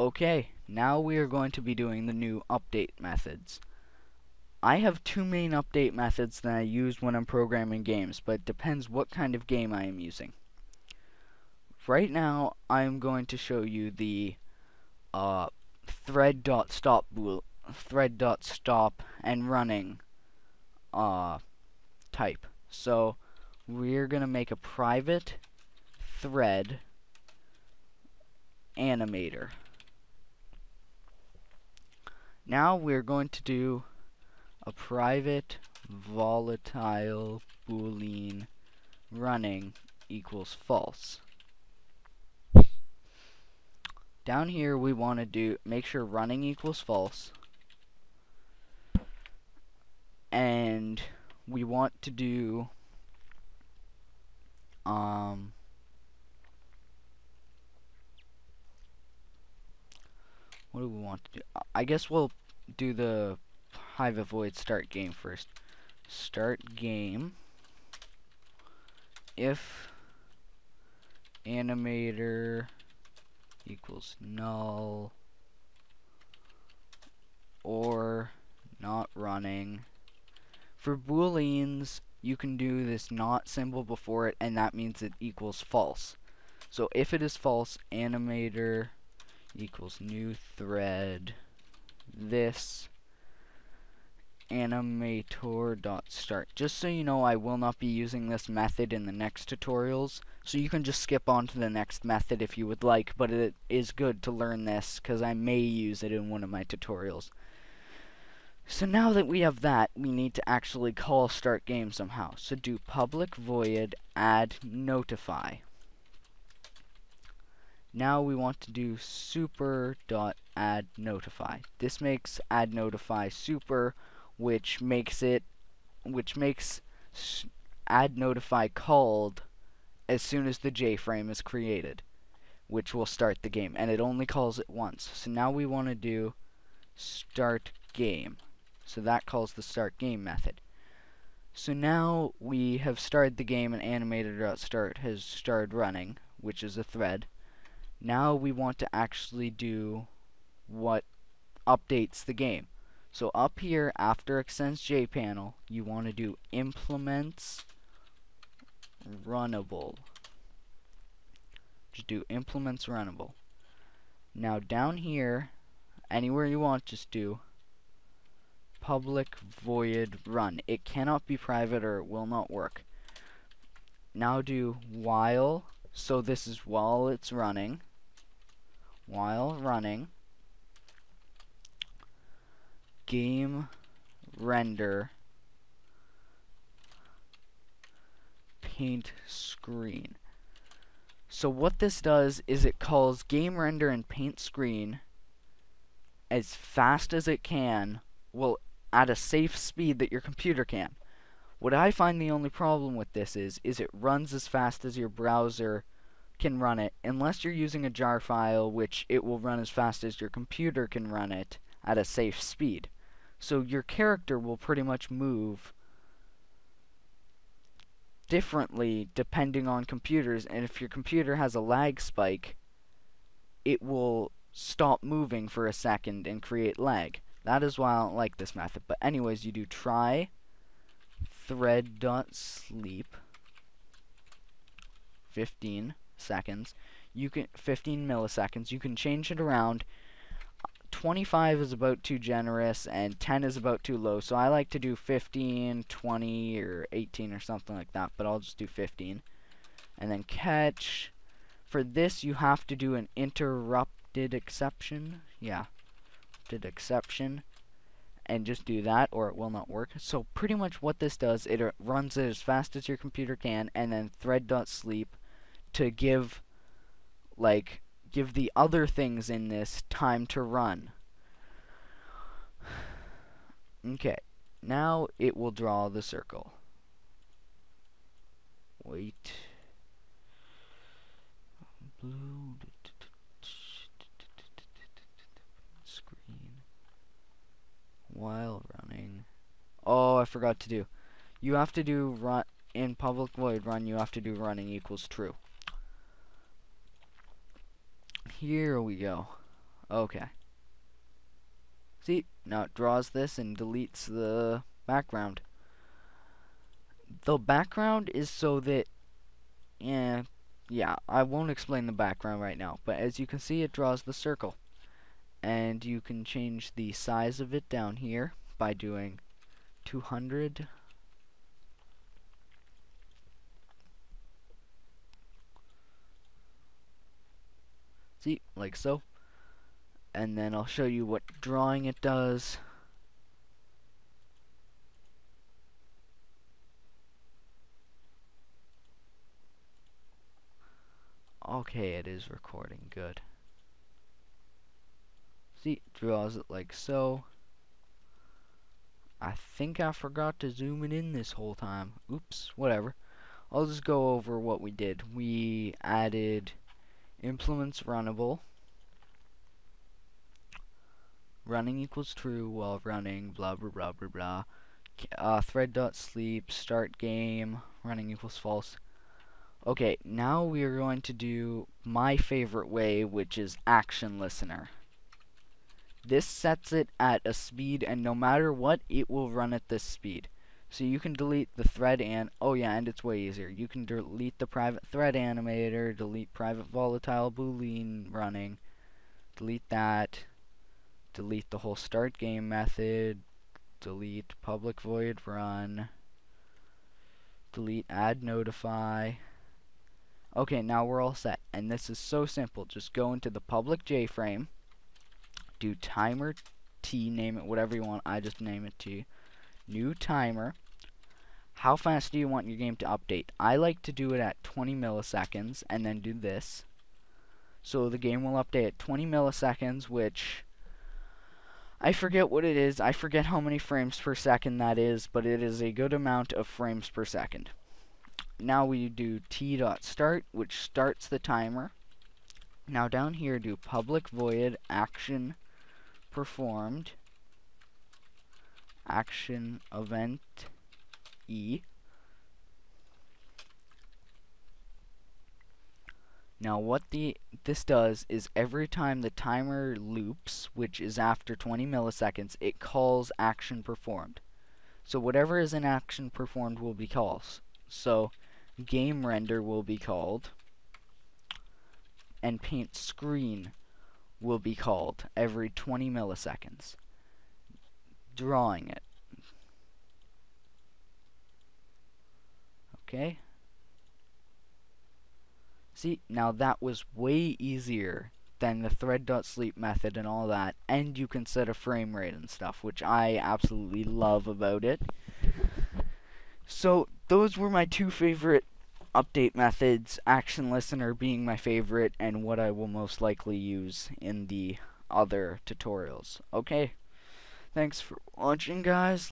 Okay, now we are going to be doing the new update methods. I have two main update methods that I use when I'm programming games, but it depends what kind of game I am using. Right now, I am going to show you the uh, thread.stop thread.stop and running uh, type. So, we're going to make a private thread animator. Now we're going to do a private volatile boolean running equals false. Down here we want to do make sure running equals false and we want to do um what do we want to do? I guess we'll do the Hive Avoid start game first. Start game if animator equals null or not running. For booleans, you can do this not symbol before it, and that means it equals false. So if it is false, animator equals new thread this animator dot start. Just so you know, I will not be using this method in the next tutorials, so you can just skip on to the next method if you would like, but it is good to learn this, because I may use it in one of my tutorials. So now that we have that, we need to actually call start game somehow. So do public void add notify. Now we want to do super dot add notify. This makes add notify super, which makes it, which makes add notify called as soon as the JFrame is created, which will start the game, and it only calls it once. So now we want to do start game. So that calls the start game method. So now we have started the game and animator.start has started running, which is a thread. Now we want to actually do what updates the game. So up here, after extends jpanel, you want to do implements runnable. Just do implements runnable. Now down here, anywhere you want, just do public void run. It cannot be private or it will not work. Now do while, so this is while it's running while running game render paint screen. So what this does is it calls game render and paint screen as fast as it can, well, at a safe speed that your computer can. What I find the only problem with this is, is it runs as fast as your browser can run it unless you're using a jar file which it will run as fast as your computer can run it at a safe speed. So your character will pretty much move differently depending on computers and if your computer has a lag spike it will stop moving for a second and create lag. That is why I don't like this method. But anyways, you do try thread.sleep 15 seconds. You can 15 milliseconds. You can change it around. 25 is about too generous and 10 is about too low. So I like to do 15, 20 or 18 or something like that, but I'll just do 15. And then catch. For this you have to do an interrupted exception. Yeah. Did exception and just do that or it will not work. So pretty much what this does, it uh, runs it as fast as your computer can and then thread.sleep to give like give the other things in this time to run. Okay, now it will draw the circle. Wait. Blue screen while running. Oh, I forgot to do. You have to do run in public void run. You have to do running equals true. Here we go. Okay. See, now it draws this and deletes the background. The background is so that, yeah, yeah, I won't explain the background right now, but as you can see it draws the circle. And you can change the size of it down here by doing 200 See, like so. And then I'll show you what drawing it does. Okay, it is recording. Good. See, draws it like so. I think I forgot to zoom it in this whole time. Oops, whatever. I'll just go over what we did. We added implements runnable. Running equals true while running, blah blah blah blah blah. Uh, thread dot sleep, start game, running equals false. Okay, now we are going to do my favorite way, which is action listener. This sets it at a speed, and no matter what, it will run at this speed. So you can delete the thread and, oh yeah, and it's way easier. You can delete the private thread animator, delete private volatile boolean running, delete that, delete the whole start game method, delete public void run, delete add notify. Okay, now we're all set. And this is so simple. Just go into the public JFrame, do timer T, name it whatever you want. I just name it T new timer. How fast do you want your game to update? I like to do it at 20 milliseconds and then do this. So the game will update at 20 milliseconds, which I forget what it is. I forget how many frames per second that is, but it is a good amount of frames per second. Now we do t.start, which starts the timer. Now down here do public void action performed action event E. Now what the this does is every time the timer loops, which is after 20 milliseconds, it calls action performed. So whatever is in action performed will be called. So game render will be called and paint screen will be called every 20 milliseconds drawing it. Okay. See, now that was way easier than the thread.sleep method and all that, and you can set a frame rate and stuff, which I absolutely love about it. So, those were my two favorite update methods, Action Listener being my favorite, and what I will most likely use in the other tutorials. Okay. Thanks for watching, guys.